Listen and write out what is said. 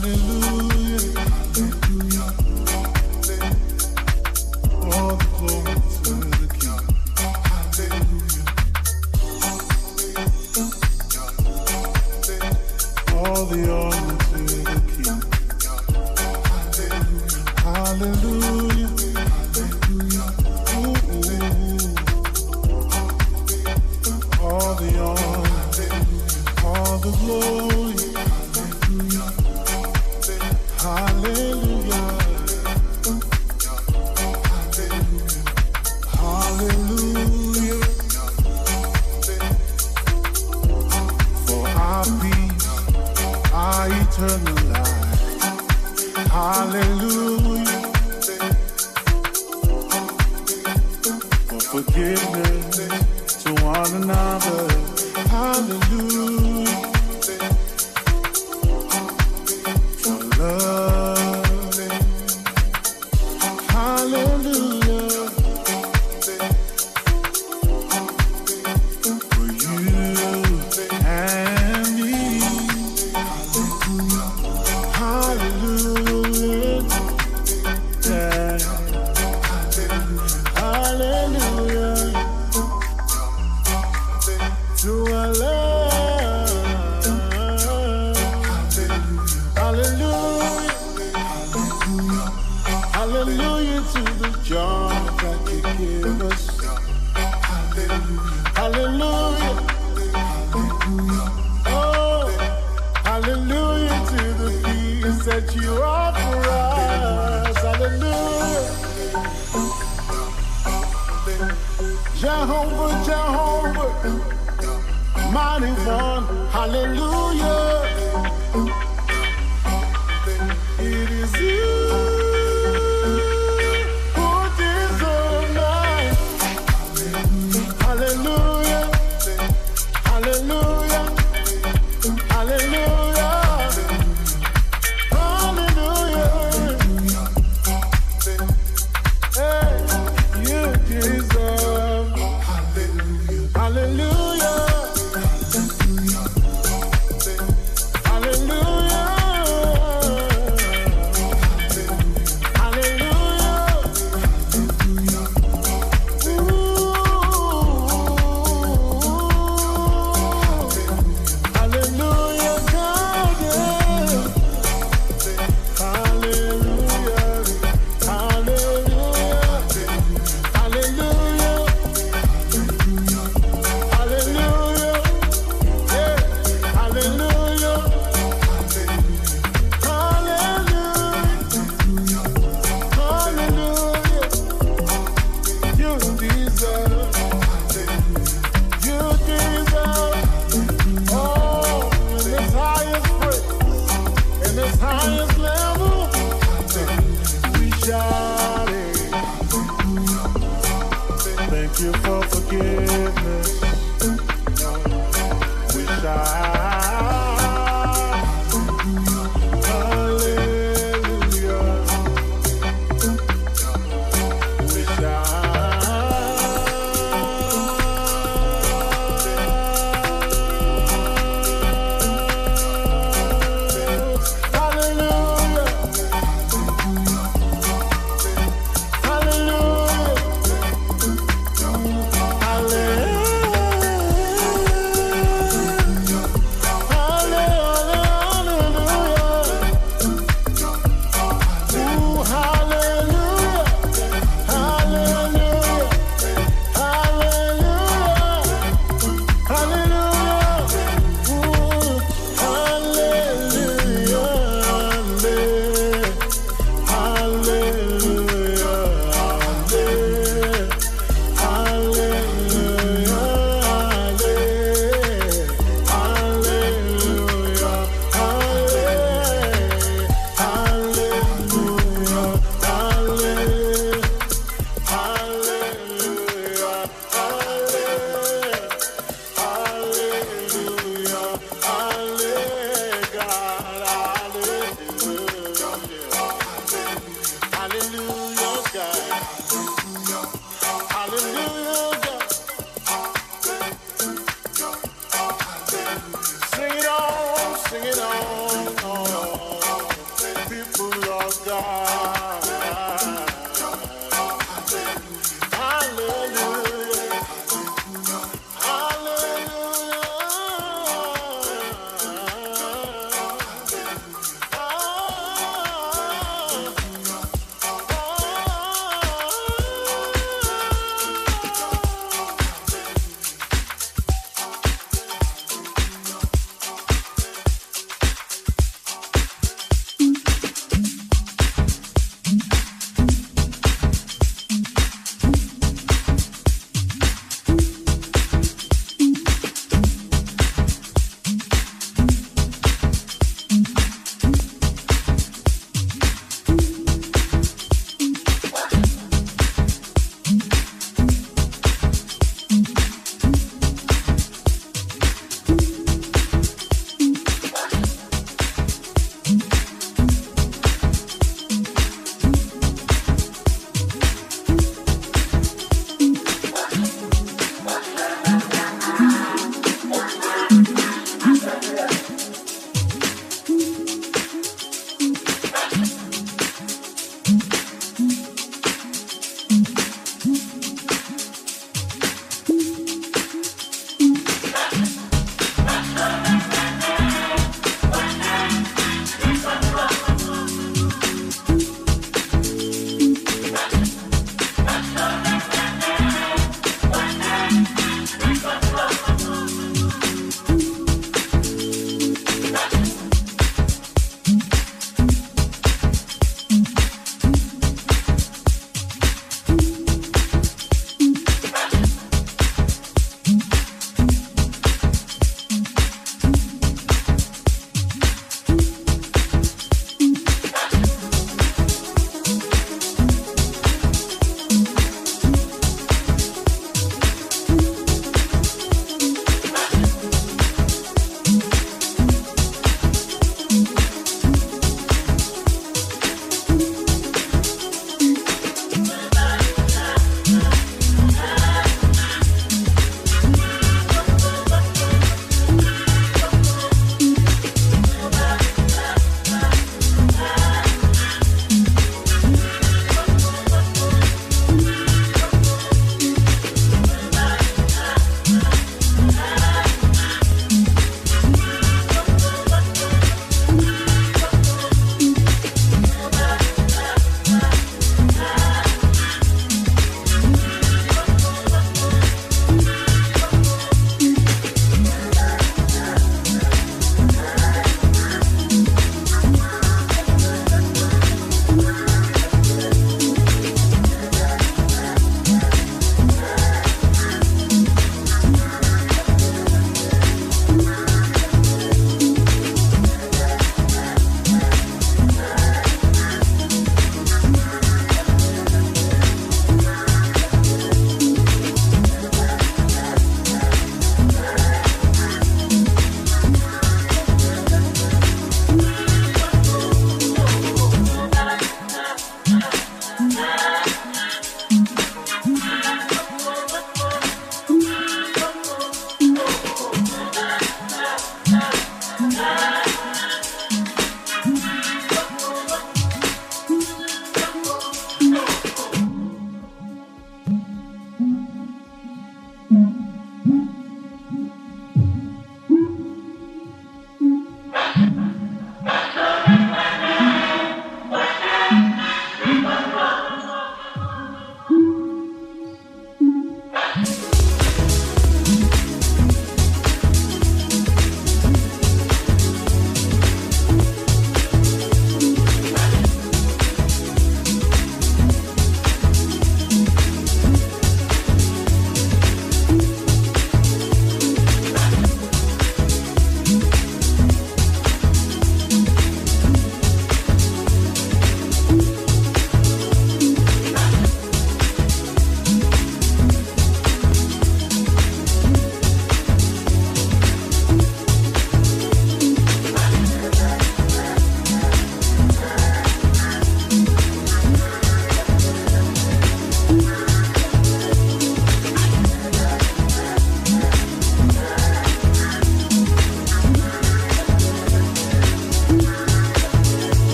Hallelujah.